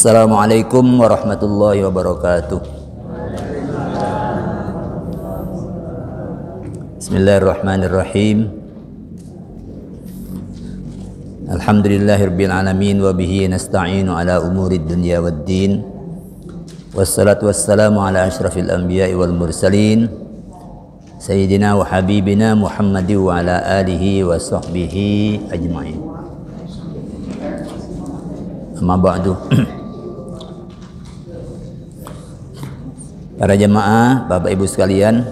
Assalamualaikum warahmatullahi wabarakatuh. Bismillahirrahmanirrahim. Alhamdulillahirabbil alamin wa bihi nasta'inu ala umurid dunya waddin. Wassalatu wassalamu ala asyrafil anbiya'i wal mursalin. Sayyidina wa habibina Muhammadi wa ala alihi wa sahbihi ajma'in. Amma ba'du. Para jemaah, Bapak Ibu sekalian,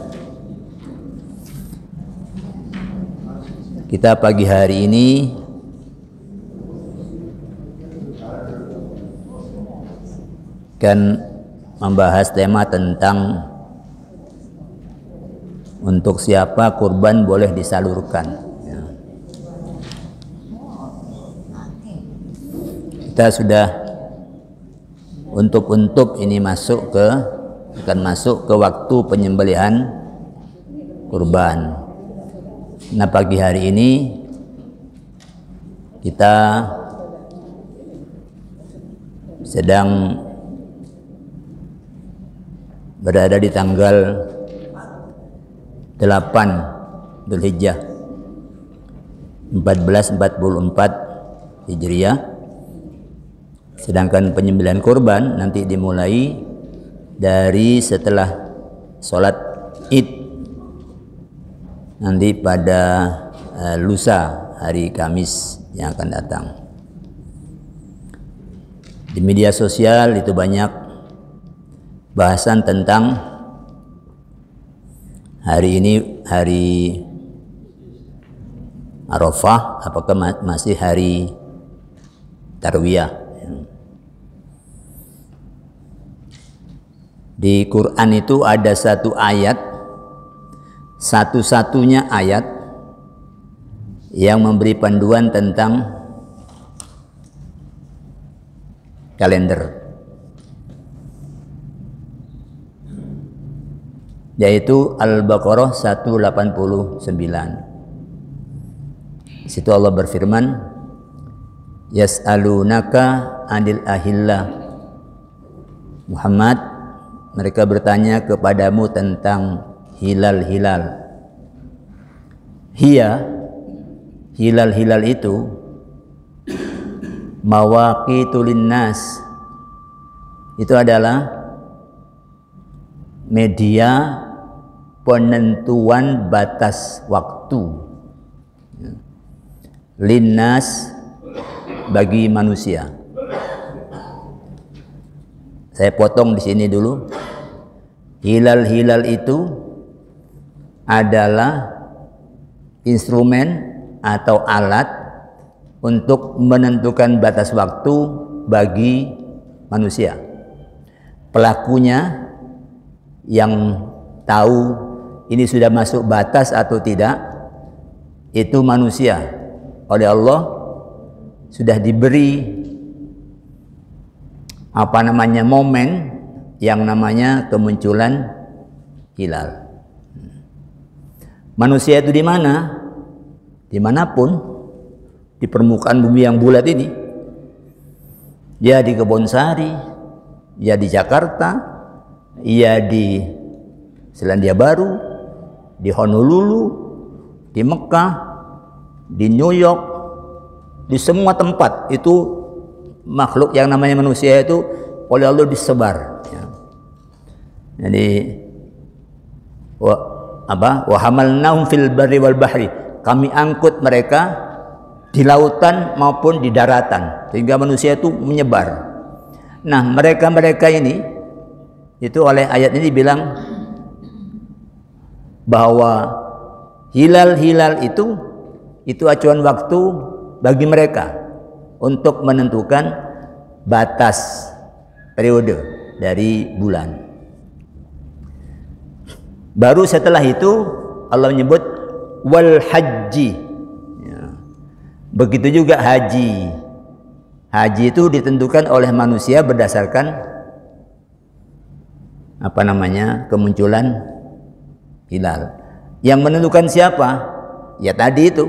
kita pagi hari ini kan membahas tema tentang untuk siapa kurban boleh disalurkan. Kita sudah untuk-untuk ini masuk ke akan masuk ke waktu penyembelihan kurban. Nah pagi hari ini kita sedang berada di tanggal 8 Dzulhijjah 1444 Hijriah sedangkan penyembelihan kurban nanti dimulai dari setelah sholat id. Nanti pada uh, lusa hari Kamis yang akan datang. Di media sosial itu banyak bahasan tentang hari ini hari Arafah apakah masih hari Tarwiyah Di Quran itu ada satu ayat, satu-satunya ayat yang memberi panduan tentang kalender. Yaitu Al-Baqarah 189. Di situ Allah berfirman, Yas'alunaka anil ahillah. Muhammad mereka bertanya kepadamu tentang hilal-hilal. Hia, hilal-hilal itu mawaqitul nas. Itu adalah media penentuan batas waktu linnas bagi manusia. Saya potong di sini dulu. Hilal-hilal itu adalah instrumen atau alat untuk menentukan batas waktu bagi manusia. Pelakunya yang tahu ini sudah masuk batas atau tidak itu manusia oleh Allah sudah diberi apa namanya momen yang namanya kemunculan hilal. Manusia itu di mana? Di mana pun di permukaan bumi yang bulat ini, ya di Kebonsari, ya di Jakarta, ya di Selandia Baru, di Honolulu, di Mekah, di New York, di semua tempat itu makhluk yang namanya manusia itu oleh Allah disebar. Ya. Jadi wa, apa? Wa hamalnahum fil barri wal bahri. Kami angkut mereka di lautan maupun di daratan sehingga manusia itu menyebar. Nah, mereka-mereka ini itu oleh ayat ini bilang bahwa hilal-hilal itu itu acuan waktu bagi mereka untuk menentukan batas periode dari bulan. Baru setelah itu Allah menyebut wal haji. Ya. Begitu juga haji. Haji itu ditentukan oleh manusia berdasarkan apa namanya kemunculan hilal. Yang menentukan siapa? Ya tadi itu.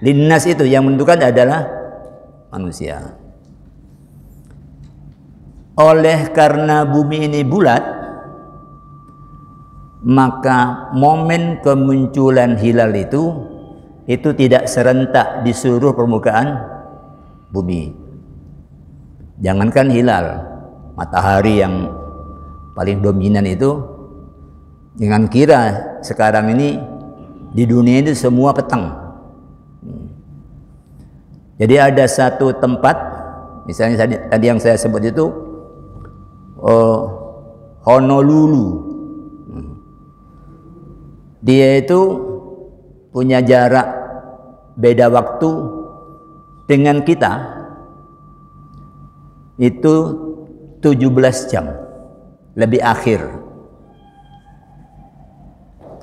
Linnas itu yang menentukan adalah manusia. oleh karena bumi ini bulat maka momen kemunculan hilal itu itu tidak serentak di seluruh permukaan bumi. Jangankan hilal, matahari yang paling dominan itu jangan kira sekarang ini di dunia ini semua petang. Jadi ada satu tempat, misalnya tadi yang saya sebut itu oh, Honolulu. Dia itu punya jarak beda waktu dengan kita itu 17 jam lebih akhir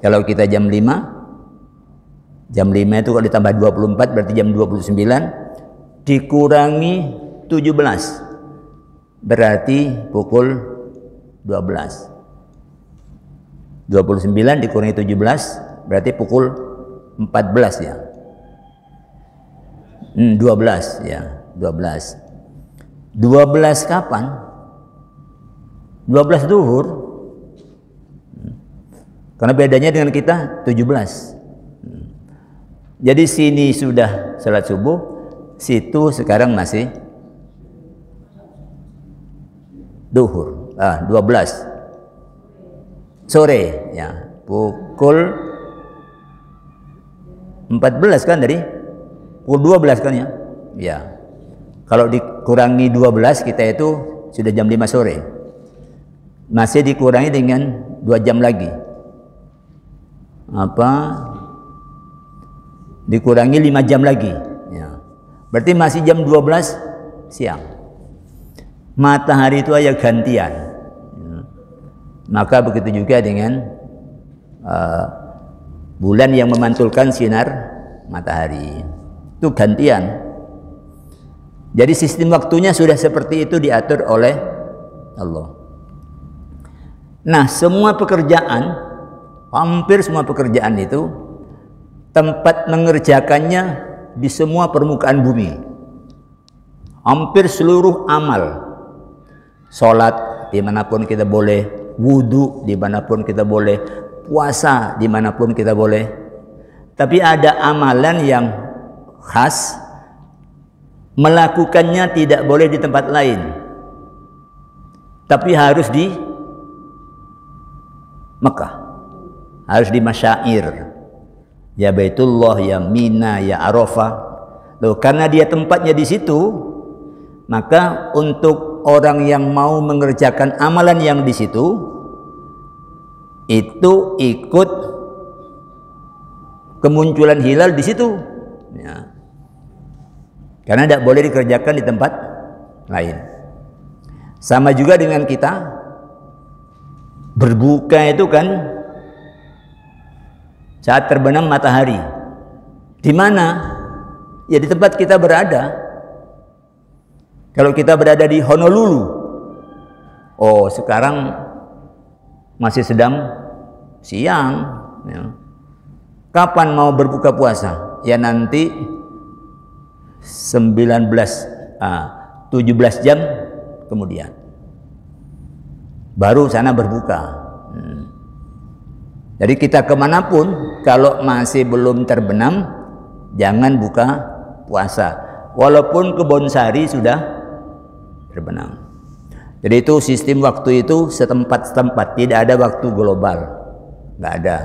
kalau kita jam 5 jam 5 itu kalau ditambah 24 berarti jam 29 dikurangi 17 berarti pukul 12 29 dikurangi 17 berarti pukul 14 ya. Hmm, 12 ya, 12. 12 kapan? 12 duhur. Hmm. Karena bedanya dengan kita 17. Hmm. Jadi sini sudah salat subuh, situ sekarang masih duhur. Ah, 12. Sore ya, pukul 14 kan tadi? Pukul 12 kan ya? Ya. Kalau dikurangi 12 kita itu sudah jam 5 sore. Masih dikurangi dengan 2 jam lagi. Apa? Dikurangi 5 jam lagi. Berarti masih jam 12 siang. Matahari itu aja gantian. Maka begitu juga dengan uh, bulan yang memantulkan sinar matahari. Itu gantian. Jadi sistem waktunya sudah seperti itu diatur oleh Allah. Nah, semua pekerjaan, hampir semua pekerjaan itu tempat mengerjakannya di semua permukaan bumi. Hampir seluruh amal, sholat di mana pun kita boleh, wudhu di mana pun kita boleh, puasa di mana pun kita boleh. Tapi ada amalan yang khas melakukannya tidak boleh di tempat lain. Tapi harus di Mekah. Harus di Masyair. Ya Baitullah, ya Mina, ya Arafah. Loh, karena dia tempatnya di situ, maka untuk orang yang mau mengerjakan amalan yang di situ, itu ikut kemunculan hilal di situ. Ya. Karena tidak boleh dikerjakan di tempat lain. Sama juga dengan kita berbuka itu kan saat terbenam matahari. Di mana? Ya di tempat kita berada. Kalau kita berada di Honolulu, oh sekarang masih sedang siang ya. kapan mau berbuka puasa ya nanti 19 ah, 17 jam kemudian baru sana berbuka. Jadi kita ke mana pun kalau masih belum terbenam jangan buka puasa walaupun kebun sari sudah terbenam jadi itu sistem waktu itu setempat-setempat, tidak ada waktu global. Nggak ada.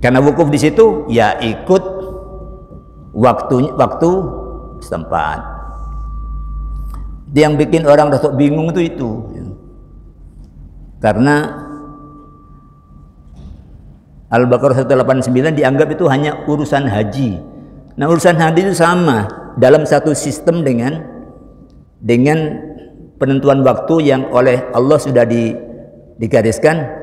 Karena wukuf di situ ya ikut waktu waktu setempat. Yang bikin orang rasa bingung itu itu. Karena Al-Baqarah 189 dianggap itu hanya urusan haji. Nah, urusan haji itu sama dalam satu sistem dengan dengan penentuan waktu yang oleh Allah sudah di, digariskan.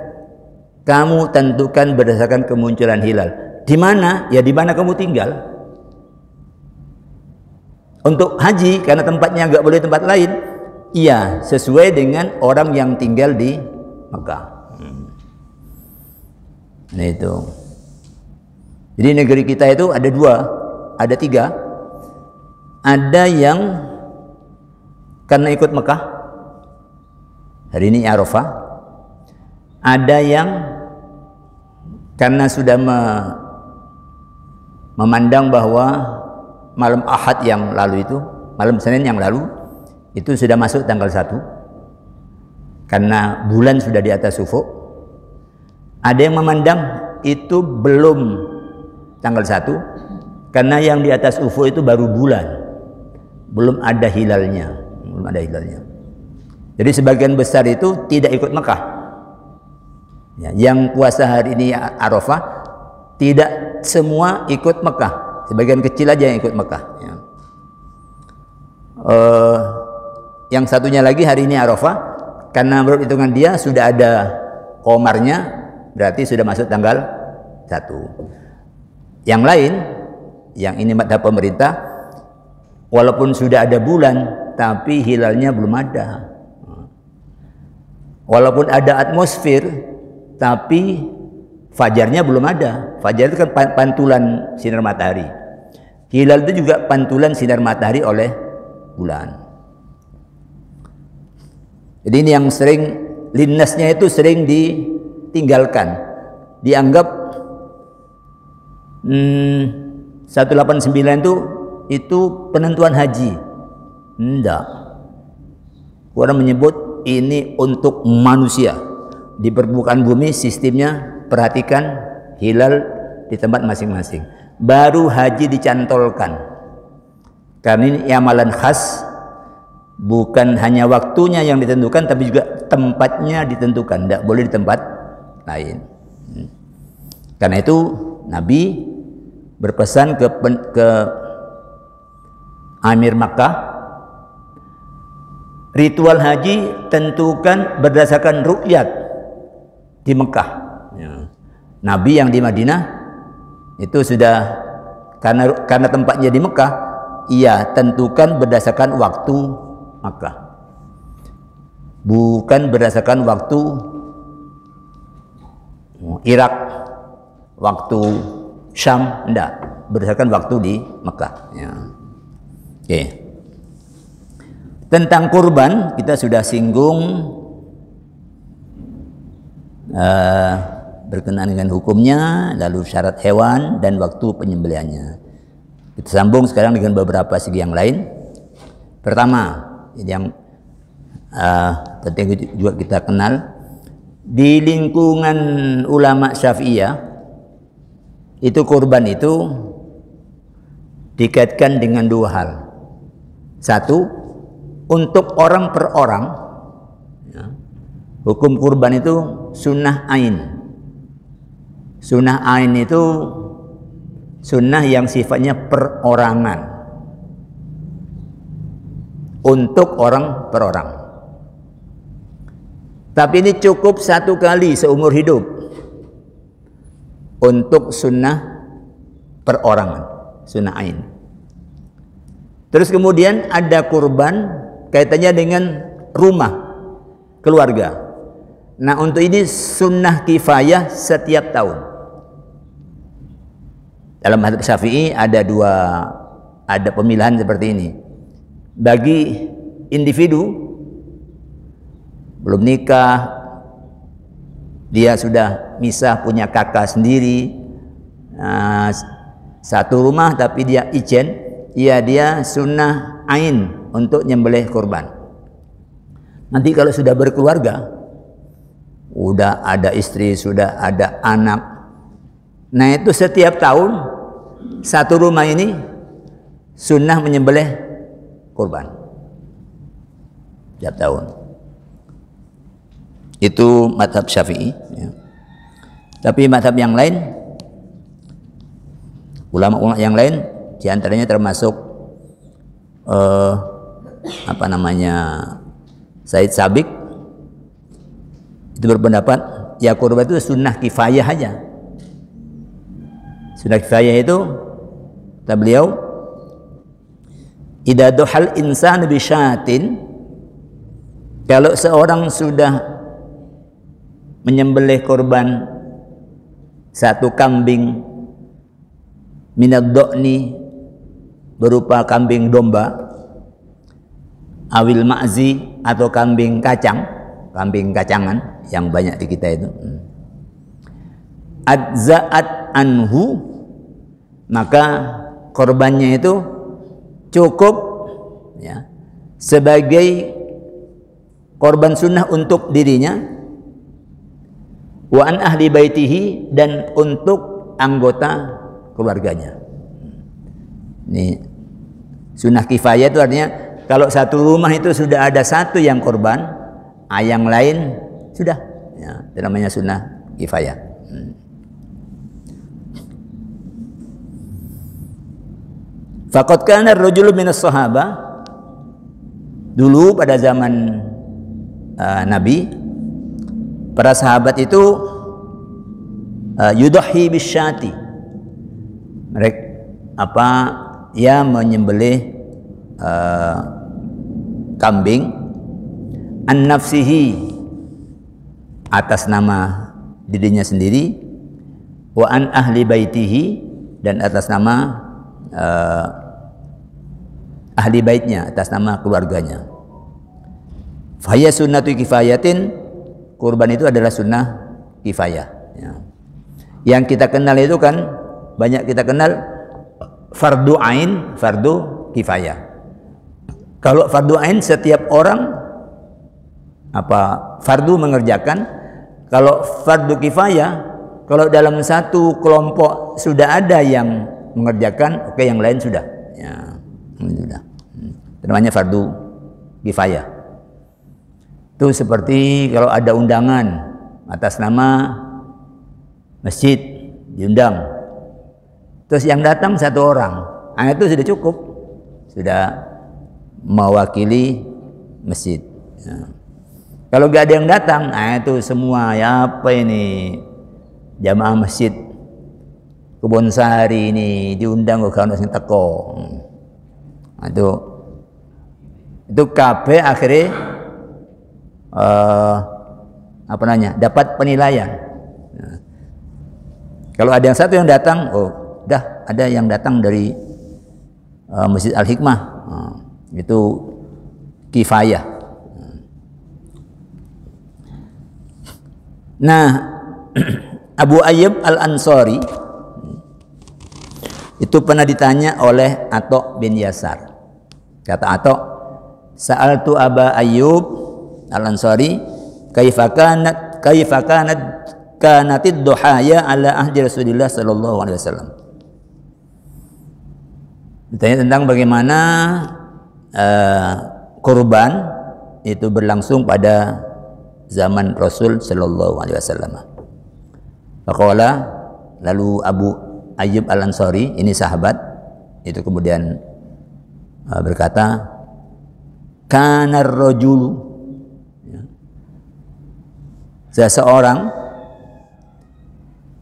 Kamu tentukan berdasarkan kemunculan hilal. Di mana? Ya di mana kamu tinggal. Untuk haji karena tempatnya nggak boleh tempat lain iya sesuai dengan orang yang tinggal di Mekah. Hmm. Nah itu jadi negeri kita itu ada dua ada tiga ada yang karena ikut Mekah. Hari ini Arafah. Ada yang karena sudah me, memandang bahwa malam Ahad yang lalu itu, malam Senin yang lalu itu sudah masuk tanggal 1 karena bulan sudah di atas ufuk. Ada yang memandang itu belum tanggal 1 karena yang di atas ufuk itu baru bulan. Belum ada hilalnya, belum ada hilalnya. Jadi sebagian besar itu tidak ikut Mekah. Ya, yang puasa hari ini Arafah tidak semua ikut Mekah. Sebagian kecil aja yang ikut Mekah. Ya. Uh, yang satunya lagi hari ini Arafah karena menurut hitungan dia sudah ada komarnya berarti sudah masuk tanggal 1. Yang lain yang ini madhab pemerintah walaupun sudah ada bulan tapi hilalnya belum ada Walaupun ada atmosfer, tapi fajarnya belum ada. Fajar itu kan pantulan sinar matahari. Hilal itu juga pantulan sinar matahari oleh bulan. Jadi ini yang sering linasnya itu sering ditinggalkan. Dianggap hmm, 189 itu itu penentuan haji. Enggak. Orang menyebut ini untuk manusia di permukaan bumi sistemnya perhatikan hilal di tempat masing-masing baru haji dicantolkan karena ini amalan khas bukan hanya waktunya yang ditentukan tapi juga tempatnya ditentukan tidak boleh di tempat lain hmm. karena itu Nabi berpesan ke ke Amir Makkah ritual haji tentukan berdasarkan rukyat di Mekah. Ya. Nabi yang di Madinah itu sudah karena karena tempatnya di Mekah, ia tentukan berdasarkan waktu Mekah. Bukan berdasarkan waktu Irak, waktu Syam, enggak, berdasarkan waktu di Mekah. Ya. Oke. Tentang kurban kita sudah singgung uh, berkenaan dengan hukumnya, lalu syarat hewan dan waktu penyembelihannya. Kita sambung sekarang dengan beberapa segi yang lain. Pertama, yang uh, penting juga kita kenal di lingkungan ulama Syafi'iyah itu kurban itu dikaitkan dengan dua hal. Satu, untuk orang per orang ya, hukum kurban itu sunnah ain. Sunnah ain itu sunnah yang sifatnya perorangan. Untuk orang per orang tapi ini cukup satu kali seumur hidup untuk sunnah perorangan sunnah ain terus kemudian ada kurban kaitannya dengan rumah keluarga. Nah untuk ini sunnah kifayah setiap tahun. Dalam hadis syafi'i ada dua ada pemilihan seperti ini. Bagi individu belum nikah, dia sudah misah punya kakak sendiri, nah, satu rumah tapi dia ijen, ya dia sunnah ain untuk nyembelih kurban. Nanti kalau sudah berkeluarga, sudah ada istri, sudah ada anak. Nah itu setiap tahun satu rumah ini sunnah menyembelih kurban. Setiap tahun. Itu madhab syafi'i. Ya. Tapi madhab yang lain, ulama-ulama yang lain, di antaranya termasuk uh, apa namanya Said Sabik itu berpendapat ya kurban itu sunnah kifayah aja sunnah kifayah itu kata beliau idza duhal insan bisyatin kalau seorang sudah menyembelih korban satu kambing minad do'ni berupa kambing domba awil ma'zi atau kambing kacang, kambing kacangan yang banyak di kita itu. Adza'at anhu maka korbannya itu cukup ya sebagai korban sunnah untuk dirinya wa an ahli baitihi dan untuk anggota keluarganya. Ini sunnah kifayah itu artinya kalau satu rumah itu sudah ada satu yang korban, ah, yang lain sudah. Ya, itu namanya sunnah kifayah. Hmm. Faqad kana ar-rajulu minas sahaba dulu pada zaman uh, Nabi para sahabat itu uh, yudahi bisyati. Mereka apa ya menyembelih uh, kambing. An nafsihi atas nama dirinya sendiri. Wa an ahli baitihi dan atas nama uh, ahli baitnya atas nama keluarganya. Faya sunnatu kifayatin kurban itu adalah sunnah kifayah ya. yang kita kenal itu kan banyak kita kenal fardu ain fardu kifayah. Kalau fardu ain setiap orang apa fardu mengerjakan. Kalau fardu kifayah kalau dalam satu kelompok sudah ada yang mengerjakan oke okay, yang lain sudah ya sudah. Namanya fardu kifayah itu seperti kalau ada undangan atas nama masjid diundang. Terus yang datang satu orang. Nah, itu sudah cukup. Sudah mewakili masjid. Ya. kalau gak ada yang datang nah itu semua ya apa ini? Jamaah masjid kebun sari ini diundang ke kawan teko nah, itu itu KB akhirnya uh, apa namanya dapat penilaian. Nah, kalau ada yang satu yang datang oh dah ada yang datang dari uh, Masjid Al Hikmah uh, itu kifayah. Nah Abu Ayyub Al Ansori itu pernah ditanya oleh Atok bin Yasar. Kata Atok Sa'altu Aba Ayyub Al-Ansari kaifa kanat kaifa kanat kanatid duhaya ala ahdi Rasulullah sallallahu alaihi wasallam. Ditanya tentang bagaimana uh, kurban itu berlangsung pada zaman Rasul sallallahu alaihi wasallam. Faqala lalu Abu Ayyub Al-Ansari ini sahabat itu kemudian uh, berkata kanar rojulu ya. Seseorang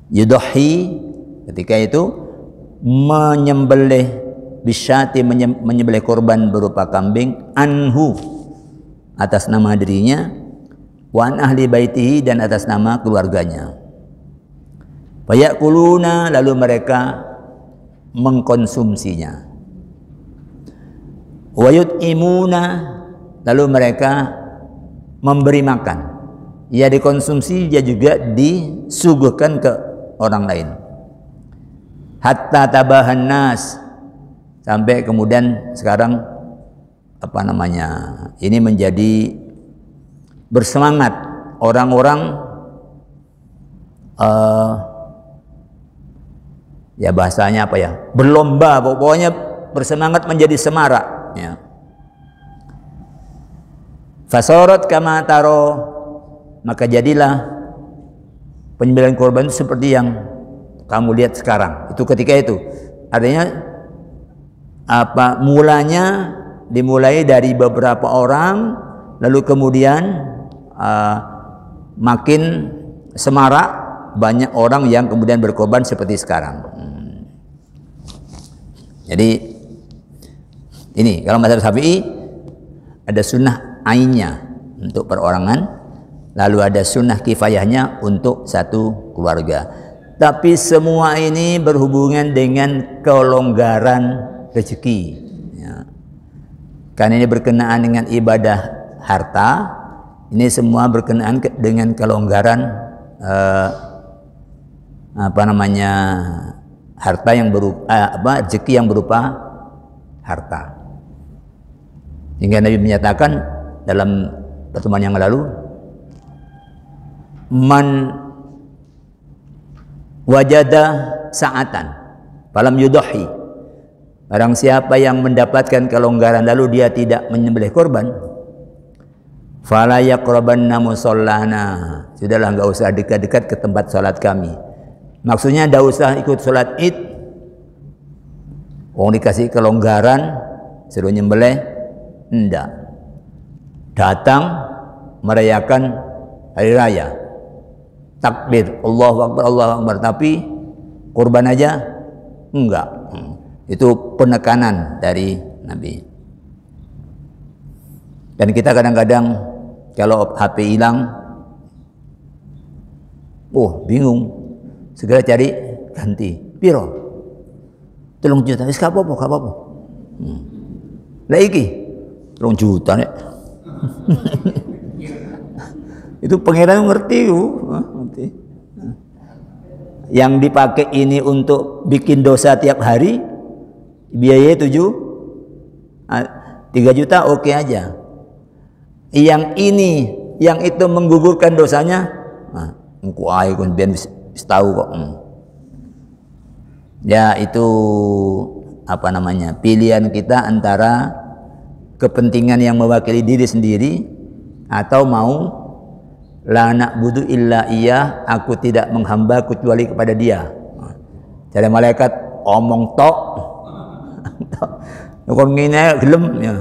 yudohi ketika itu menyembelih bisyati menyembelih korban berupa kambing anhu atas nama dirinya wan ahli baitihi dan atas nama keluarganya. Kuluna lalu mereka mengkonsumsinya. Wayut imuna lalu mereka memberi makan ia dikonsumsi dia juga disuguhkan ke orang lain. Hatta tabahan nas. Sampai kemudian sekarang apa namanya ini menjadi bersemangat orang-orang uh, ya bahasanya apa ya berlomba pokoknya bersemangat menjadi semarak ya. Fasorot kama taro maka jadilah penyembelihan korban seperti yang kamu lihat sekarang. Itu ketika itu. Artinya apa mulanya dimulai dari beberapa orang lalu kemudian uh, makin semarak banyak orang yang kemudian berkorban seperti sekarang. Hmm. Jadi ini kalau masalah Syafi'i ada sunnah ainnya untuk perorangan lalu ada sunnah kifayahnya untuk satu keluarga. Tapi semua ini berhubungan dengan kelonggaran rezeki. Ya. karena ini berkenaan dengan ibadah harta. Ini semua berkenaan dengan kelonggaran eh, apa namanya harta yang berupa eh, apa rezeki yang berupa harta. Hingga Nabi menyatakan dalam pertemuan yang lalu man wajada sa'atan. Falam yudahi. Barang siapa yang mendapatkan kelonggaran lalu dia tidak menyembelih korban fala yaqrabanna musallana. Sudahlah enggak usah dekat-dekat ke tempat salat kami. Maksudnya enggak usah ikut salat id. Wong dikasih kelonggaran suruh nyembelih enggak. Datang merayakan hari raya takbir. Allahu Akbar Allahu Akbar. Tapi kurban aja? Enggak. Hmm. itu penekanan dari Nabi. Dan kita kadang-kadang kalau HP hilang oh bingung. Segera cari ganti. Piro? Telung juta. Wis apa apa apa apa hmm. lagi telung juta nek. Itu pangeran ngerti ngerti yang dipakai ini untuk bikin dosa tiap hari biaya tujuh ah, tiga juta oke okay aja yang ini yang itu menggugurkan dosanya nah, biar tahu kok hmm. ya itu apa namanya pilihan kita antara kepentingan yang mewakili diri sendiri atau mau la na'budu illa iya aku tidak menghamba kecuali kepada dia. Jadi malaikat omong tok. Kon ngene gelem ya.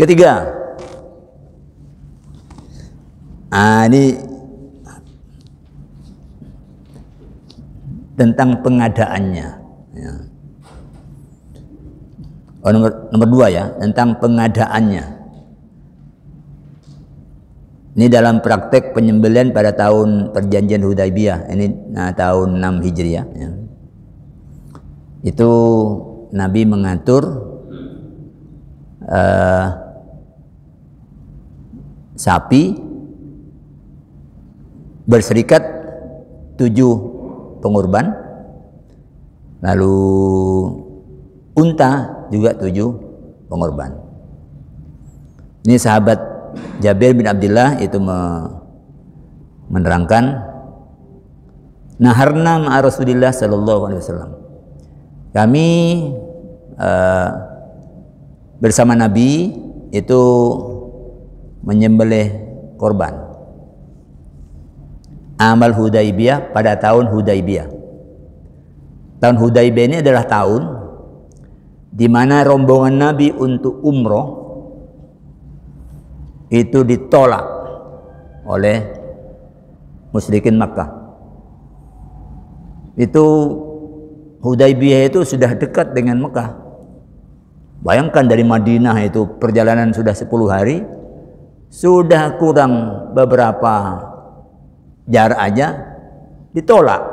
Ketiga. Ah ini tentang pengadaannya ya. Oh, nomor, nomor dua ya tentang pengadaannya. Ini dalam praktek penyembelian pada tahun perjanjian Hudaybiyah. Ini nah, tahun 6 Hijriah. Ya. Itu Nabi mengatur uh, sapi berserikat tujuh pengorban, lalu unta juga tujuh pengorban. Ini sahabat Jabir bin Abdullah itu menerangkan Naharna ma'a Rasulillah sallallahu alaihi wasallam. Kami uh, bersama Nabi itu menyembelih korban. Amal Hudaibiyah pada tahun Hudaibiyah. Tahun Hudaibiyah ini adalah tahun di mana rombongan Nabi untuk umroh itu ditolak oleh musyrikin Makkah. Itu Hudaybiyah itu sudah dekat dengan Mekah. Bayangkan dari Madinah itu perjalanan sudah 10 hari, sudah kurang beberapa jarak aja ditolak.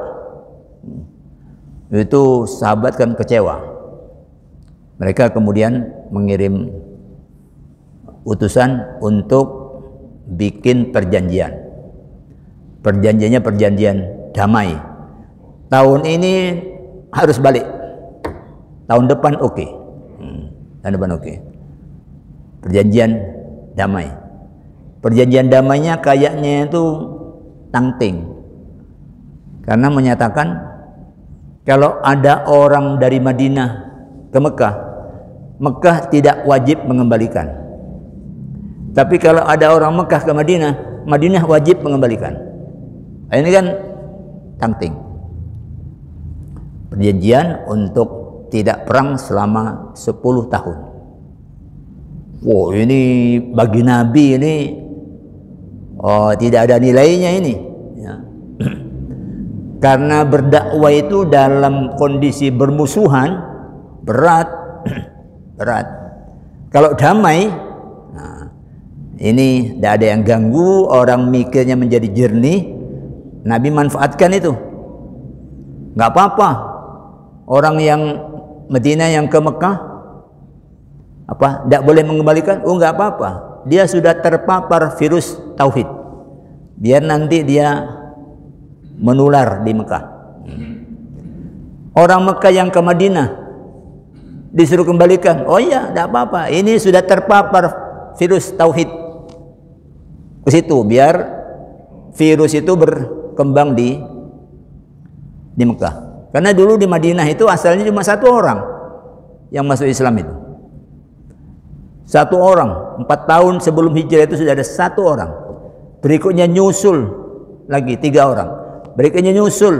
Itu sahabat kan kecewa. Mereka kemudian mengirim utusan untuk bikin perjanjian. Perjanjiannya perjanjian damai. Tahun ini harus balik. Tahun depan oke. Okay. Hmm, tahun depan oke. Okay. Perjanjian damai. Perjanjian damainya kayaknya itu tangting. Karena menyatakan kalau ada orang dari Madinah ke Mekah Mekah tidak wajib mengembalikan. Tapi kalau ada orang Mekah ke Madinah, Madinah wajib mengembalikan. Ini kan tangting. Perjanjian untuk tidak perang selama 10 tahun. Wow, ini bagi Nabi ini oh tidak ada nilainya ini. Ya. Karena berdakwah itu dalam kondisi bermusuhan berat berat. Kalau damai, nah, ini tidak ada yang ganggu, orang mikirnya menjadi jernih. Nabi manfaatkan itu. Nggak apa-apa. Orang yang Madinah yang ke Mekah apa tidak boleh mengembalikan oh nggak apa-apa dia sudah terpapar virus tauhid biar nanti dia menular di Mekah orang Mekah yang ke Madinah disuruh kembalikan oh iya tidak apa-apa ini sudah terpapar virus tauhid ke situ biar virus itu berkembang di di Mekah karena dulu di Madinah itu asalnya cuma satu orang yang masuk Islam itu satu orang, empat tahun sebelum hijrah itu sudah ada satu orang. Berikutnya nyusul lagi tiga orang. Berikutnya nyusul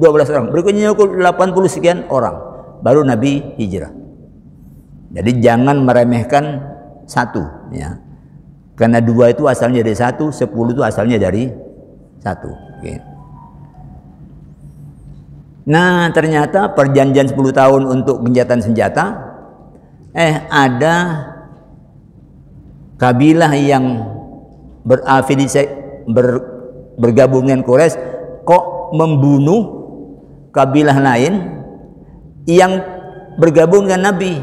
dua belas orang. Berikutnya nyusul delapan puluh sekian orang. Baru Nabi hijrah. Jadi jangan meremehkan satu. Ya. Karena dua itu asalnya dari satu, sepuluh itu asalnya dari satu. Oke. Nah ternyata perjanjian 10 tahun untuk genjatan senjata eh ada kabilah yang berafiliasi ber, bergabung dengan Quraisy kok membunuh kabilah lain yang bergabung dengan Nabi.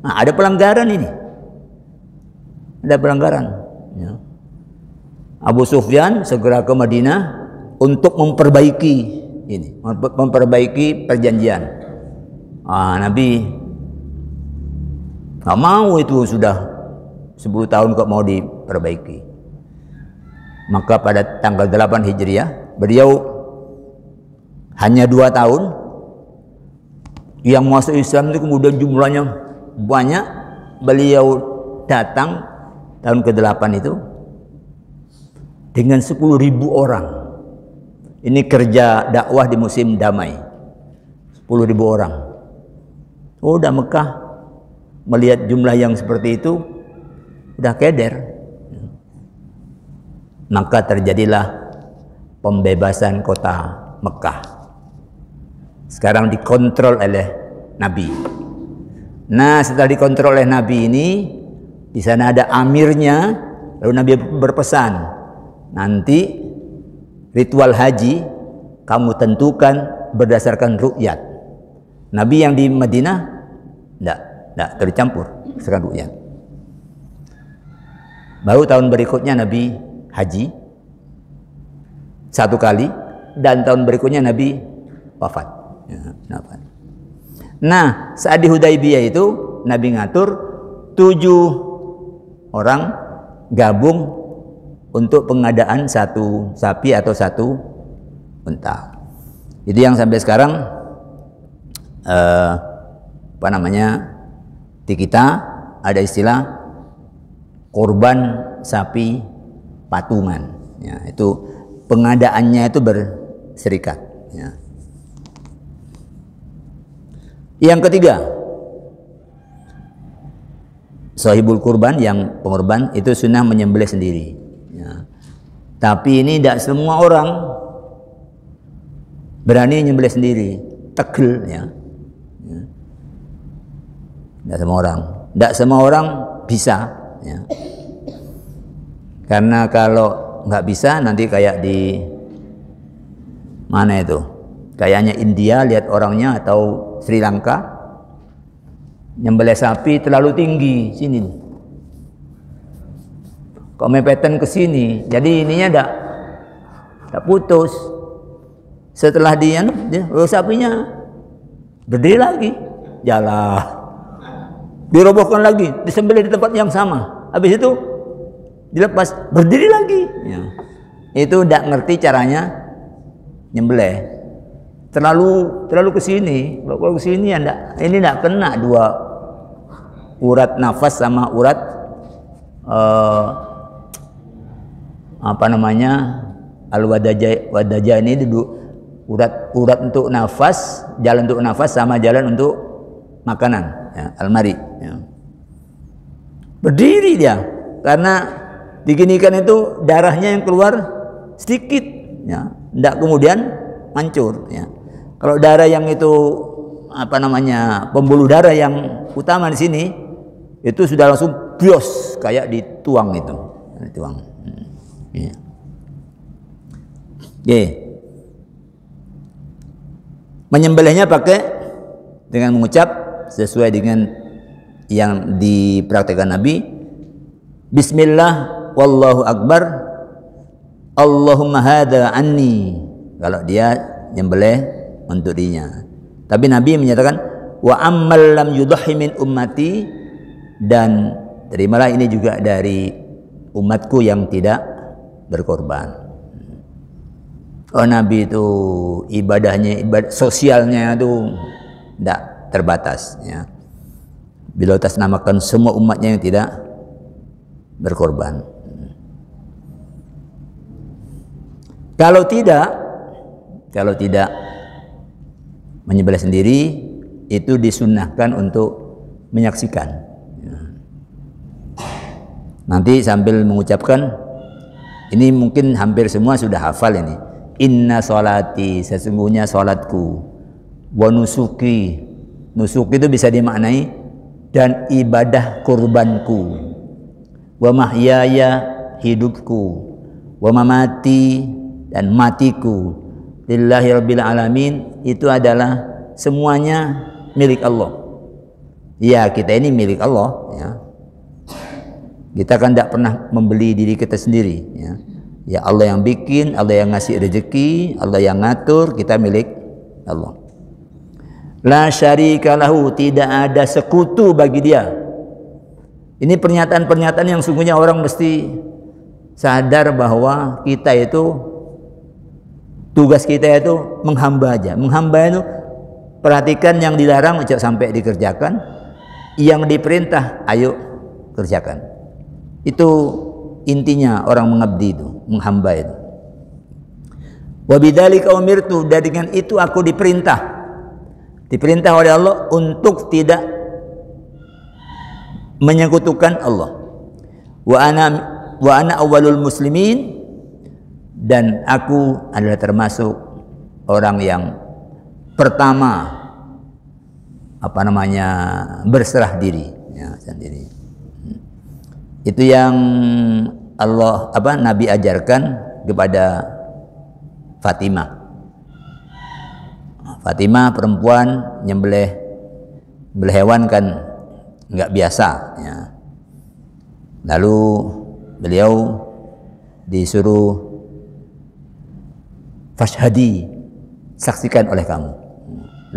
Nah, ada pelanggaran ini. Ada pelanggaran. Ya. Abu Sufyan segera ke Madinah untuk memperbaiki ini, memperbaiki perjanjian. Ah, Nabi Nggak mau itu sudah 10 tahun kok mau diperbaiki. Maka pada tanggal 8 Hijriah, beliau hanya dua tahun yang masuk Islam itu kemudian jumlahnya banyak. Beliau datang tahun ke-8 itu dengan 10 ribu orang. Ini kerja dakwah di musim damai. 10 ribu orang. Oh, udah Mekah. Melihat jumlah yang seperti itu sudah keder. Maka terjadilah pembebasan kota Mekah sekarang dikontrol oleh Nabi nah setelah dikontrol oleh Nabi ini di sana ada amirnya lalu Nabi berpesan nanti ritual haji kamu tentukan berdasarkan rukyat Nabi yang di Madinah tidak tidak tercampur sekarang ru'yat. Baru tahun berikutnya Nabi haji satu kali dan tahun berikutnya Nabi wafat. Nah, saat di Hudaybiyah itu Nabi ngatur tujuh orang gabung untuk pengadaan satu sapi atau satu unta. Jadi yang sampai sekarang eh, apa namanya di kita ada istilah korban sapi patungan. Ya, itu pengadaannya itu berserikat. Ya. Yang ketiga, sahibul kurban yang pengorban itu sunnah menyembelih sendiri. Ya. Tapi ini tidak semua orang berani menyembelih sendiri, tegel ya. Tidak semua orang. Tidak semua orang bisa. Ya. Karena kalau nggak bisa nanti kayak di mana itu? Kayaknya India lihat orangnya atau Sri Lanka nyembelih sapi terlalu tinggi sini. Kok mepeten ke sini. Jadi ininya tidak tidak putus. Setelah dia, dia oh, sapinya berdiri lagi, jalan dirobohkan lagi, disembelih di tempat yang sama. Habis itu dilepas, berdiri lagi. Ya. Itu tidak ngerti caranya nyembelih. Terlalu terlalu ke sini, kalau ke sini anda ini tidak kena dua urat nafas sama urat uh, apa namanya al wadajah wadajah ini duduk urat urat untuk nafas, jalan untuk nafas sama jalan untuk makanan ya, almari ya. berdiri dia karena diginikan itu darahnya yang keluar sedikit ya. Tidak kemudian hancur ya kalau darah yang itu apa namanya pembuluh darah yang utama di sini itu sudah langsung bios kayak dituang itu dituang hmm. ya. Yeah. menyembelihnya pakai dengan mengucap sesuai dengan yang dipraktekkan Nabi Bismillah wallahu akbar Allahumma hada anni kalau dia nyembelih untuk dirinya. Tapi Nabi menyatakan wa ammal lam yudhi min ummati dan terimalah ini juga dari umatku yang tidak berkorban. Oh Nabi itu ibadahnya ibadah sosialnya itu tidak terbatas ya. Beliau atas namakan semua umatnya yang tidak berkorban. Kalau tidak, kalau tidak menyembelih sendiri itu disunahkan untuk menyaksikan. Nanti sambil mengucapkan ini mungkin hampir semua sudah hafal ini. Inna solati sesungguhnya solatku. Wa nusuki. Nusuki itu bisa dimaknai dan ibadah kurbanku wa mahyaya hidupku wa mamati dan matiku lillahi rabbil alamin itu adalah semuanya milik Allah. Ya kita ini milik Allah ya. Kita kan tidak pernah membeli diri kita sendiri ya. Ya Allah yang bikin Allah yang ngasih rezeki Allah yang ngatur kita milik Allah. La syarika lahu, tidak ada sekutu bagi dia. Ini pernyataan-pernyataan yang sungguhnya orang mesti sadar bahwa kita itu tugas kita itu menghamba aja. Menghamba itu perhatikan yang dilarang ucap sampai dikerjakan, yang diperintah ayo kerjakan. Itu intinya orang mengabdi itu, menghamba itu. Wabidzalika umirtu dan dengan itu aku diperintah Diperintah oleh Allah untuk tidak menyekutukan Allah. Wa ana wa ana awwalul muslimin dan aku adalah termasuk orang yang pertama apa namanya berserah diri ya sendiri. Itu yang Allah apa Nabi ajarkan kepada Fatimah Fatimah perempuan nyembelih nyembelih hewan kan nggak biasa ya. Lalu beliau disuruh fashhadi saksikan oleh kamu.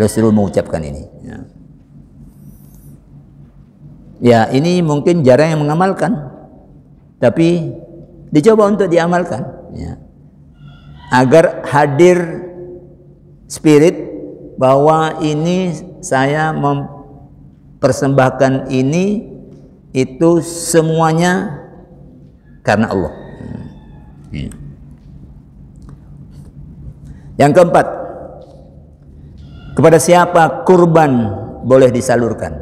Suruh mengucapkan ini ya. ya ini mungkin jarang yang mengamalkan tapi dicoba untuk diamalkan ya. agar hadir spirit bahwa ini saya mempersembahkan ini itu semuanya karena Allah. Hmm. Yang keempat, kepada siapa kurban boleh disalurkan?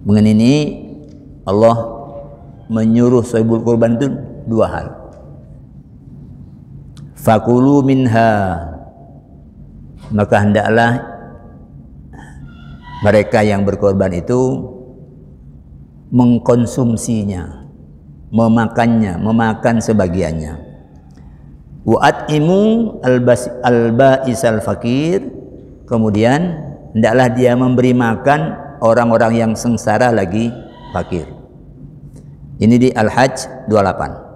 Mengenai ini Allah menyuruh sahibul kurban itu dua hal. Fakulu minha. Maka hendaklah mereka yang berkorban itu mengkonsumsinya memakannya memakan sebagiannya. Wa'atimu al-ba'is al-fakir. Kemudian hendaklah dia memberi makan orang-orang yang sengsara lagi fakir. Ini di Al-Hajj 28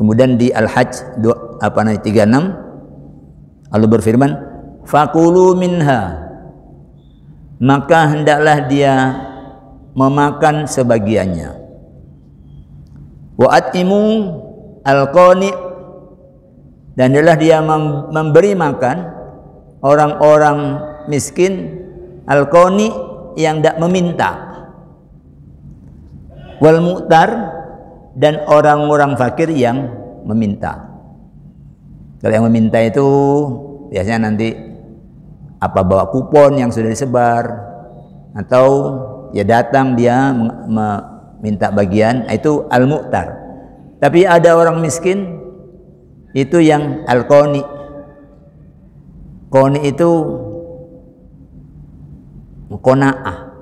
Kemudian di Al-Hajj apa namanya 36 Allah berfirman, "Fakulu minha." Maka hendaklah dia memakan sebagiannya. Wa atimu al-qani dan adalah dia memberi makan orang-orang miskin al-qani yang tidak meminta. Wal mu'tar dan orang-orang fakir yang meminta. Kalau yang meminta itu biasanya nanti apa bawa kupon yang sudah disebar atau ya datang dia meminta bagian itu al-mu'tar. Tapi ada orang miskin itu yang al-qani. Qani itu qanaah.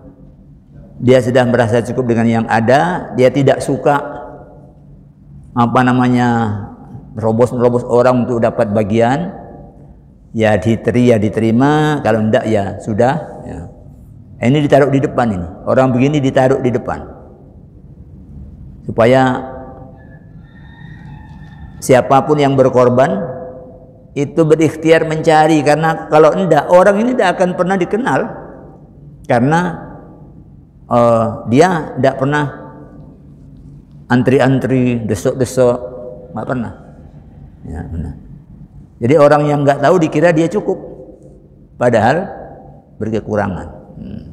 Dia sudah merasa cukup dengan yang ada, dia tidak suka apa namanya robos-robos orang untuk dapat bagian ya diteri ya diterima kalau tidak ya sudah ya. ini ditaruh di depan ini orang begini ditaruh di depan supaya siapa pun yang berkorban itu berikhtiar mencari. Karena kalau tidak orang ini tidak akan pernah dikenal. Karena uh, dia tidak pernah antri-antri desok-desok nggak pernah. Ya benar. Jadi orang yang nggak tahu dikira dia cukup. Padahal berkekurangan. Hmm.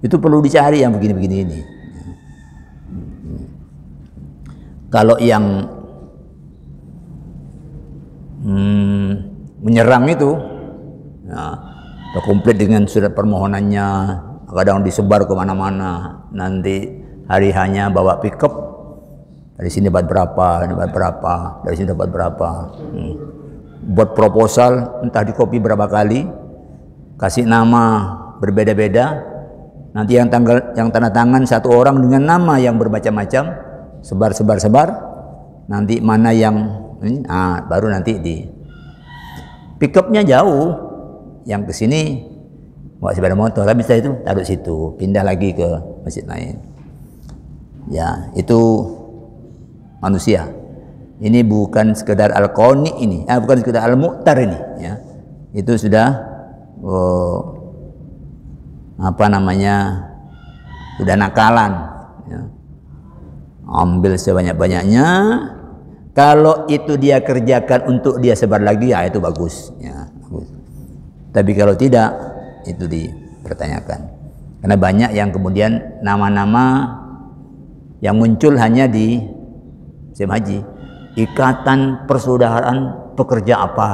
itu perlu dicari yang begini-begini ini kalau yang hmm, menyerang itu ya, komplit dengan surat permohonannya kadang disebar ke mana-mana nanti hari hanya bawa pickup dari sini dapat berapa dapat berapa dari sini dapat berapa hmm. buat proposal entah di copy berapa kali kasih nama berbeda-beda nanti yang tanggal yang tanda tangan satu orang dengan nama yang bermacam-macam sebar sebar sebar nanti mana yang ini ah, baru nanti di pickupnya jauh. Yang ke sini bawa sepeda motor tapi setelah itu taruh situ pindah lagi ke masjid lain. Ya itu manusia. Ini bukan sekedar al ini ah, bukan sekedar al-mu'tar ini ya. Itu sudah oh, apa namanya sudah nakalan ya. Ambil sebanyak-banyaknya. Kalau itu dia kerjakan untuk dia sebar lagi ya itu bagus. Ya bagus. Tapi kalau tidak itu dipertanyakan. Karena banyak yang kemudian nama-nama yang muncul hanya di SIM haji. Ikatan persaudaraan pekerja apa?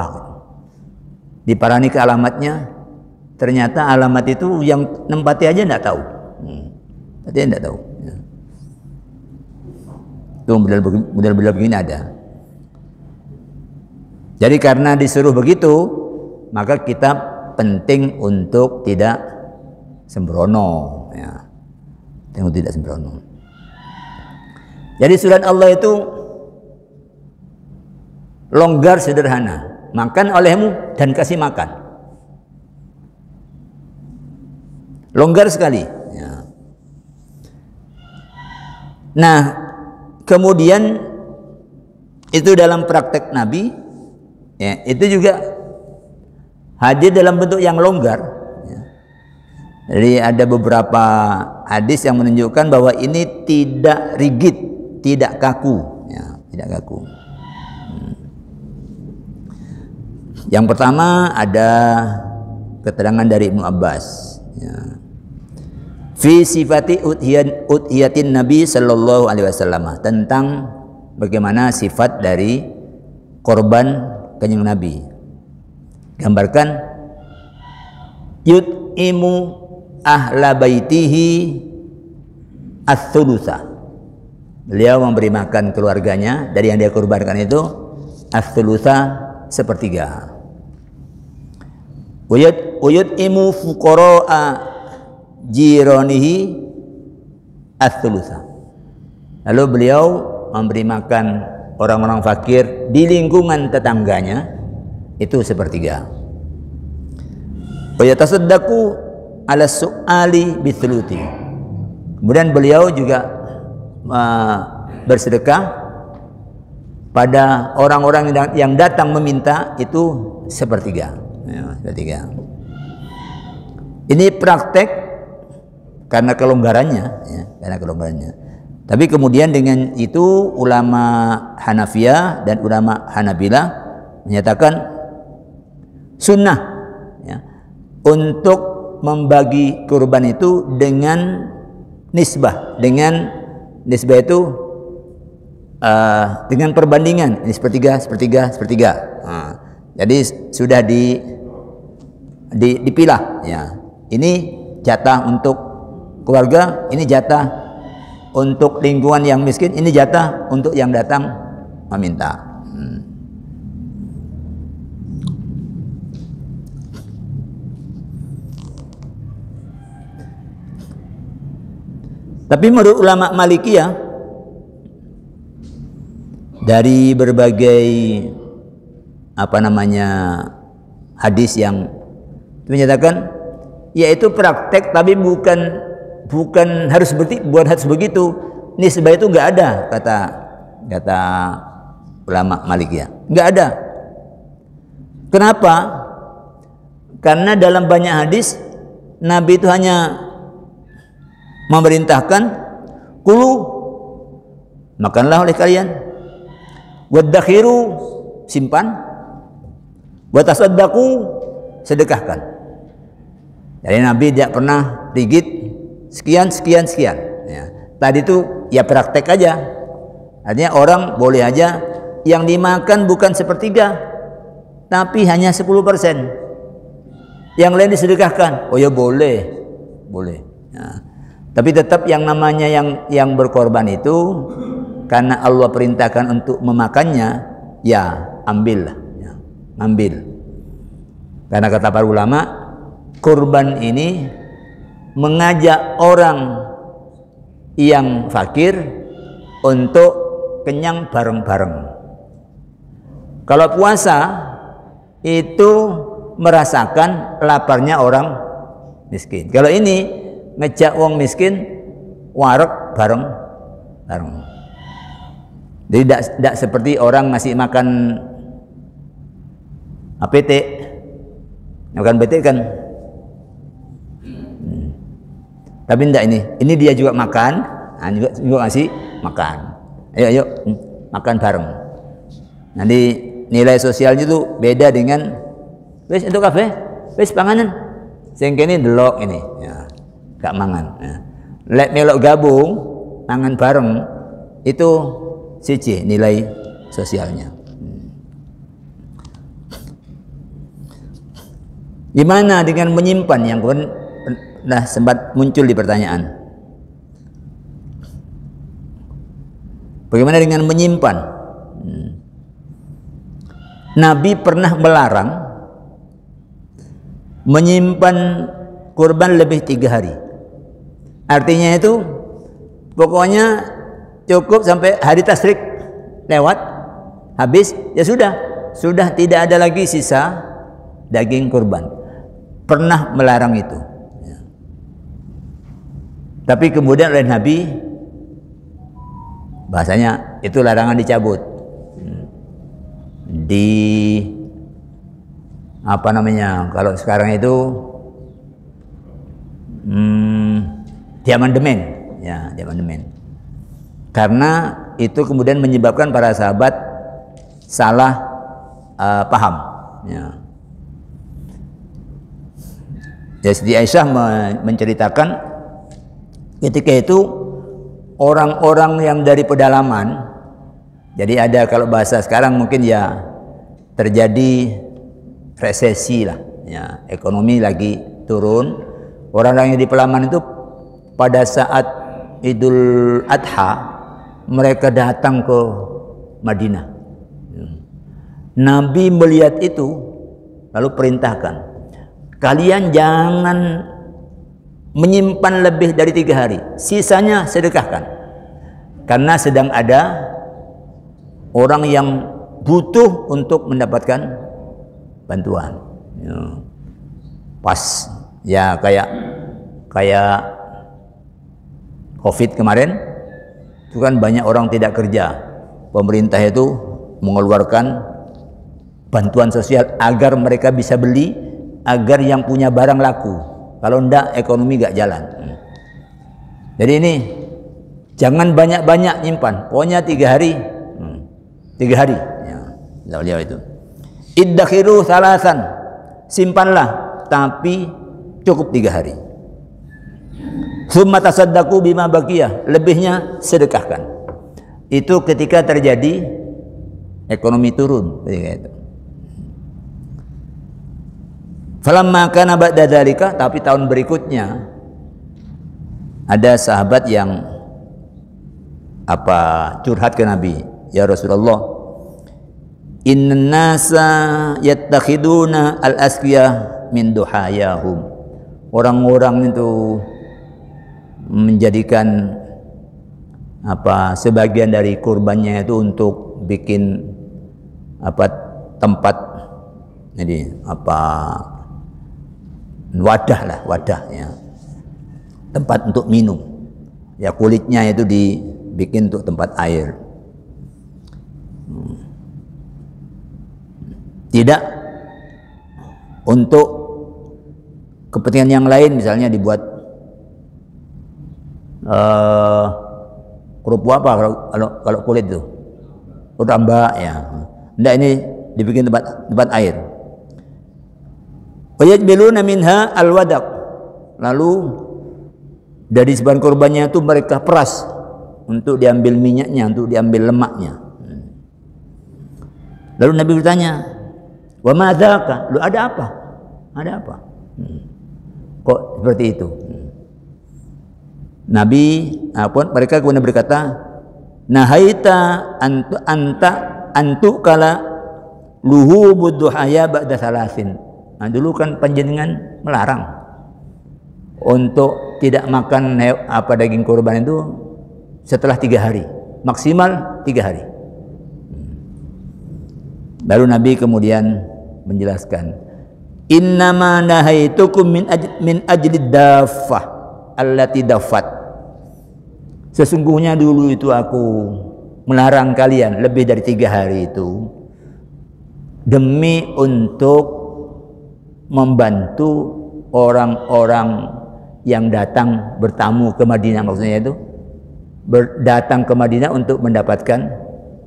Di parani ke alamatnya. Ternyata alamat itu yang nempati aja tidak tahu. Hmm. tidak tahu. Itu model-model begini ada jadi karena disuruh begitu, maka kita penting untuk tidak sembrono. Ya. Penting tidak sembrono. Jadi surat Allah itu longgar sederhana. Makan olehmu dan kasih makan. Longgar sekali. Ya. Nah, kemudian itu dalam praktek Nabi ya, itu juga hadir dalam bentuk yang longgar ya. jadi ada beberapa hadis yang menunjukkan bahwa ini tidak rigid tidak kaku ya, tidak kaku hmm. yang pertama ada keterangan dari Ibnu Abbas ya. Fi sifati uthiyatin Nabi sallallahu alaihi wasallam tentang bagaimana sifat dari korban kanjeng Nabi. Gambarkan yut'imu ahla baitihi as Beliau memberi makan keluarganya dari yang dia kurbankan itu as-thulutsa sepertiga. Uyut uyut imu fuqara'a jironihi as Lalu beliau memberi makan orang-orang fakir di lingkungan tetangganya itu sepertiga. Wa yatasaddaqu ala su'ali bithluti. Kemudian beliau juga uh, bersedekah pada orang-orang yang datang meminta itu sepertiga. Ya, sepertiga. Ini praktek karena kelonggarannya, ya, karena kelonggarannya. Tapi kemudian dengan itu ulama Hanafiyah dan ulama Hanabilah menyatakan sunnah ya, untuk membagi kurban itu dengan nisbah dengan nisbah itu uh, dengan perbandingan. Ini sepertiga sepertiga sepertiga. Nah, jadi sudah di, di dipilah ya. Ini jatah untuk keluarga ini jatah untuk lingkungan yang miskin ini jatah untuk yang datang meminta hmm. tapi menurut ulama Malikiyah dari berbagai apa namanya hadis yang menyatakan yaitu praktek tapi bukan bukan harus seperti buat harus begitu. Nisbah itu enggak ada kata kata ulama Malikiyah. Enggak ada. Kenapa? Karena dalam banyak hadis Nabi itu hanya memerintahkan kulu makanlah oleh kalian. Wadakhiru simpan. Watasaddaku sedekahkan. Jadi Nabi tidak pernah rigid sekian sekian sekian. Ya. Tadi itu ya praktek aja. Artinya orang boleh aja yang dimakan bukan sepertiga, tapi hanya 10 persen. Yang lain disedekahkan. Oh ya boleh, boleh. Ya. Tapi tetap yang namanya yang yang berkorban itu karena Allah perintahkan untuk memakannya, ya ambillah ambil. Karena kata para ulama, kurban ini mengajak orang yang fakir untuk kenyang bareng-bareng. Kalau puasa itu merasakan laparnya orang miskin. Kalau ini ngejak wong miskin warek bareng bareng. Jadi tidak seperti orang ngasih makan APT bukan BT kan hmm. Tapi enggak ini. Ini dia juga makan. Nah, juga, juga ngasih makan. Ayo ayo hmm, makan bareng. Nanti nilai sosialnya itu beda dengan wes untuk kafe wes panganan. Sing kene delok ini. Ya gak mangan. Ya. lek melok gabung mangan bareng itu siji nilai sosialnya. Gimana dengan menyimpan yang pernah sempat muncul di pertanyaan? Bagaimana dengan menyimpan? Hmm. Nabi pernah melarang menyimpan kurban lebih tiga hari. Artinya itu pokoknya cukup sampai hari tasrik lewat habis ya sudah sudah tidak ada lagi sisa daging kurban pernah melarang itu. Tapi kemudian oleh Nabi bahasanya itu larangan dicabut. Di apa namanya? Kalau sekarang itu hmm, di amandemen, ya, di amandemen. Karena itu kemudian menyebabkan para sahabat salah uh, paham. Ya Siti Aisyah menceritakan ketika itu orang-orang yang dari pedalaman jadi ada kalau bahasa sekarang mungkin ya terjadi resesi lah ya ekonomi lagi turun. Orang-orang yang di pedalaman itu pada saat Idul Adha mereka datang ke Madinah. Nabi melihat itu lalu perintahkan kalian jangan menyimpan lebih dari tiga hari sisanya sedekahkan karena sedang ada orang yang butuh untuk mendapatkan bantuan ya. pas ya kayak kayak covid kemarin itu kan banyak orang tidak kerja pemerintah itu mengeluarkan bantuan sosial agar mereka bisa beli agar yang punya barang laku. Kalau ndak ekonomi gak jalan. Jadi ini jangan banyak-banyak nyimpan. Pokoknya tiga hari. Hmm. Tiga hari. Ya, beliau itu. Iddakhiru salasan. Simpanlah. Tapi cukup tiga hari. Summa tasaddaku bima bakiyah. Lebihnya sedekahkan. Itu ketika terjadi ekonomi turun. Itu. Falamma kana ba'da dzalika tapi tahun berikutnya ada sahabat yang apa curhat ke Nabi, ya Rasulullah, inna nasa yattakhiduna al-asqiya min duhayahum. Orang-orang itu menjadikan apa sebagian dari kurbannya itu untuk bikin apa tempat jadi apa wadah lah wadah ya. Tempat untuk minum. Ya kulitnya itu dibikin untuk tempat air. Hmm. tidak untuk kepentingan yang lain misalnya dibuat uh, kerupuk apa kalau kalau, kalau kulit itu. Tambah ya. Tidak ini dibikin tempat tempat air wayajbiluna minha alwadak lalu dari sebagian korbannya itu mereka peras untuk diambil minyaknya untuk diambil lemaknya. Lalu Nabi bertanya wa madzaka lu ada apa? Ada apa? Hmm. kok seperti itu? Nabi apa mereka kemudian berkata nahaita antu anta antu kala luhu buduhaya ba'da salasin nah, dulu kan panjenengan melarang. Untuk tidak makan apa daging kurban itu setelah tiga hari. Maksimal tiga hari. Baru Nabi kemudian menjelaskan innama nahaitukum min aj min ajli daffah allati daffat. Sesungguhnya dulu itu aku melarang kalian lebih dari tiga hari itu demi untuk membantu orang-orang yang datang bertamu ke Madinah maksudnya itu datang ke Madinah untuk mendapatkan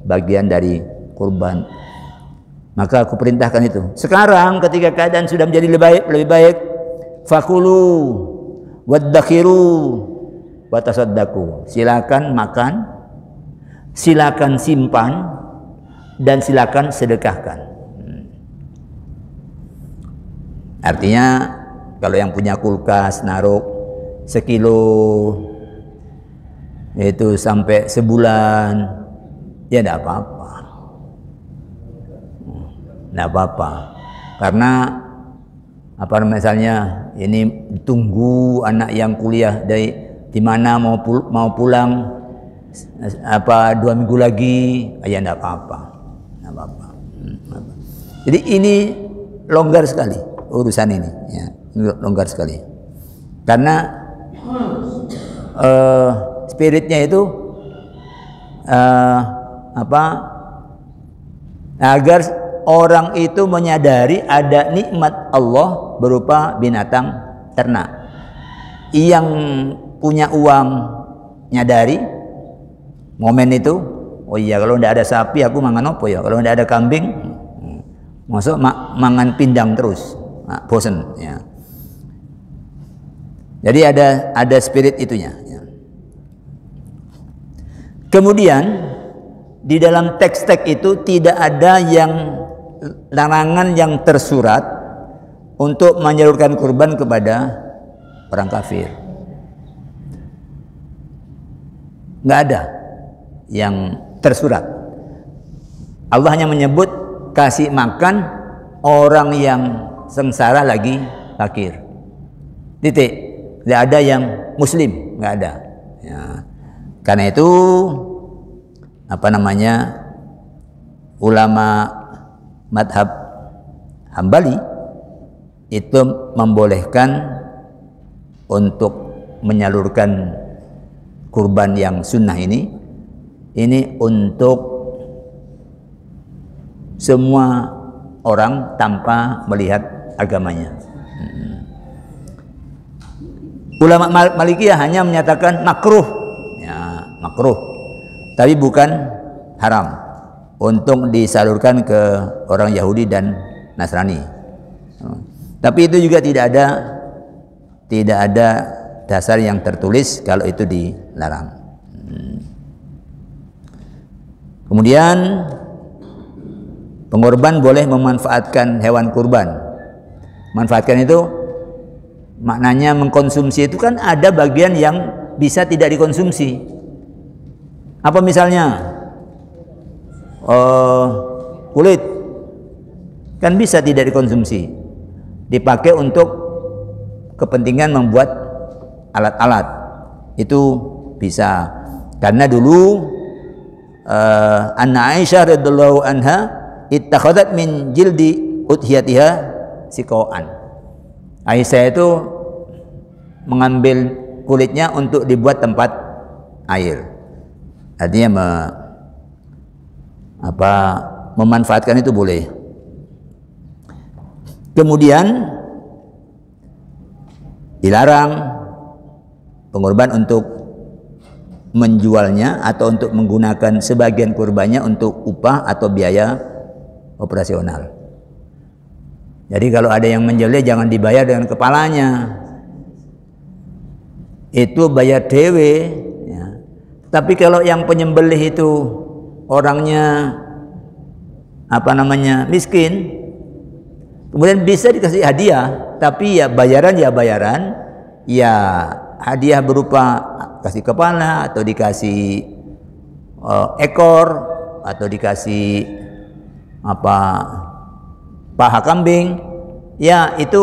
bagian dari kurban maka aku perintahkan itu sekarang ketika keadaan sudah menjadi lebih baik lebih baik fakulu waddakhiru watasaddaku. Silakan makan, silakan simpan dan silakan sedekahkan. Hmm. Artinya kalau yang punya kulkas naruh sekilo itu sampai sebulan ya tidak apa-apa. Tidak apa-apa. Karena apa misalnya ini tunggu anak yang kuliah dari di mana mau pul mau pulang apa dua minggu lagi ya tidak apa-apa apa-apa hmm, jadi ini longgar sekali urusan ini ya. Longgar sekali. Karena uh, spiritnya itu uh, apa agar orang itu menyadari ada nikmat Allah berupa binatang ternak. Yang punya uang nyadari momen itu oh iya kalau tidak ada sapi aku mangan apa ya? Kalau tidak ada kambing masuk ma mangan pindang terus bosen ya jadi ada ada spirit itunya ya. kemudian di dalam teks-teks itu tidak ada yang larangan yang tersurat untuk menyalurkan kurban kepada orang kafir nggak ada yang tersurat. Allah hanya menyebut kasih makan orang yang sengsara lagi fakir. Titik. Tidak ada yang muslim, nggak ada. Ya. Karena itu apa namanya ulama madhab Hambali itu membolehkan untuk menyalurkan kurban yang sunnah ini ini untuk semua orang tanpa melihat agamanya. Hmm. Ulama Malikiyah hanya menyatakan makruh, ya makruh, tapi bukan haram untuk disalurkan ke orang Yahudi dan Nasrani. Hmm. Tapi itu juga tidak ada tidak ada dasar yang tertulis kalau itu dilarang. Hmm. Kemudian pengorban boleh memanfaatkan hewan kurban. Manfaatkan itu maknanya mengkonsumsi itu kan ada bagian yang bisa tidak dikonsumsi. Apa misalnya? Uh, kulit kan bisa tidak dikonsumsi. Dipakai untuk kepentingan membuat alat-alat itu bisa karena dulu uh, anna Aisyah radhiyallahu anha ittakhadat min jildi udhiyatiha sikoan. Aisyah itu mengambil kulitnya untuk dibuat tempat air. Artinya me, apa memanfaatkan itu boleh. Kemudian dilarang pengorban untuk menjualnya atau untuk menggunakan sebagian kurbannya untuk upah atau biaya operasional. Jadi kalau ada yang menjualnya jangan dibayar dengan kepalanya. Itu bayar dewe. Ya. Tapi kalau yang penyembelih itu orangnya apa namanya miskin, kemudian bisa dikasih hadiah, tapi ya bayaran ya bayaran, ya hadiah berupa kasih kepala atau dikasih uh, ekor atau dikasih apa paha kambing ya itu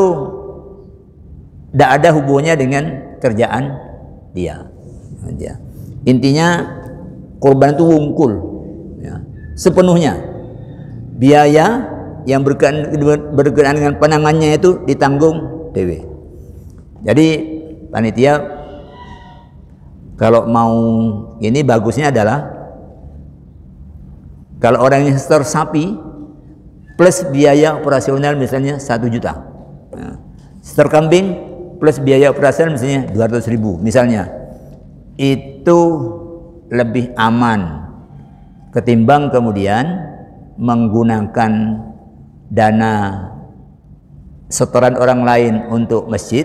tidak ada hubungannya dengan kerjaan dia ya. intinya korban itu wungkul ya. sepenuhnya biaya yang berkenaan dengan penangannya itu ditanggung dewe jadi panitia kalau mau ini bagusnya adalah kalau orang yang setor sapi plus biaya operasional misalnya satu juta. Nah, kambing plus biaya operasional misalnya 200 ribu misalnya. Itu lebih aman ketimbang kemudian menggunakan dana setoran orang lain untuk masjid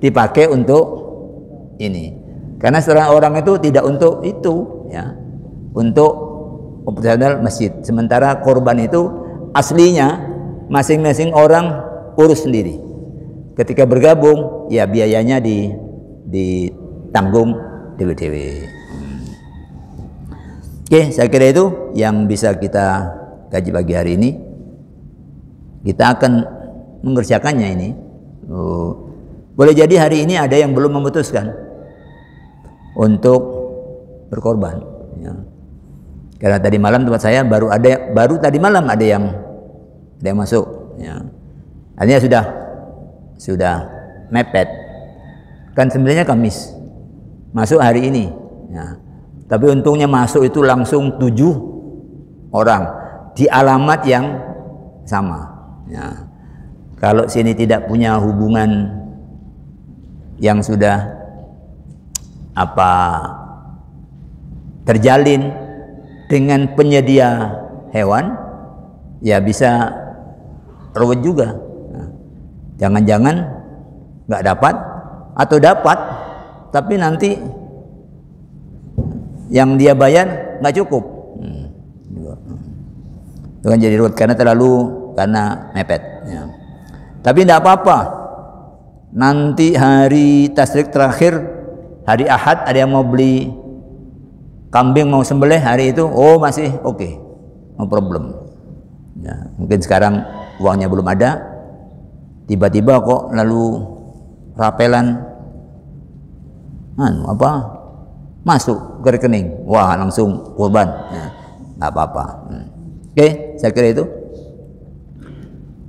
dipakai untuk ini karena seorang orang itu tidak untuk itu, ya, untuk operasional masjid. Sementara korban itu aslinya masing-masing orang urus sendiri. Ketika bergabung, ya biayanya di ditanggung dewe-dewe. Hmm. Oke, saya kira itu yang bisa kita kaji pagi hari ini. Kita akan mengerjakannya ini. Oh. Boleh jadi hari ini ada yang belum memutuskan untuk berkorban. Ya. Karena tadi malam tempat saya baru ada baru tadi malam ada yang yang masuk. Ya. Artinya sudah sudah mepet. Kan sebenarnya Kamis masuk hari ini. Ya. Tapi untungnya masuk itu langsung tujuh orang di alamat yang sama. Ya. Kalau sini tidak punya hubungan yang sudah apa terjalin dengan penyedia hewan ya bisa ruwet juga jangan-jangan nggak dapat atau dapat tapi nanti yang dia bayar nggak cukup hmm. itu kan jadi ruwet karena terlalu karena mepet ya. tapi tidak apa-apa nanti hari tasrik terakhir hari Ahad ada yang mau beli kambing mau sembelih hari itu oh masih oke okay. no problem ya, mungkin sekarang uangnya belum ada. Tiba-tiba kok lalu rapelan. Anu apa? Masuk ke rekening. Wah langsung korban. Ya, nggak apa-apa. Hmm. oke saya kira itu.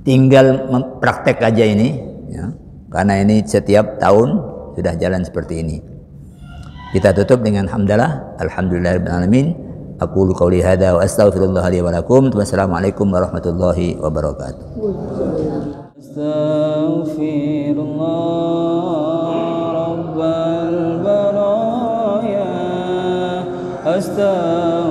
Tinggal praktek aja ini ya, karena ini setiap tahun sudah jalan seperti ini. Kita tutup dengan hamdalah. أقول قولي هذا وأستغفر الله لي ولكم. والسلام عليكم ورحمة الله وبركاته. أستغفر الله رب البرايا. أستغفر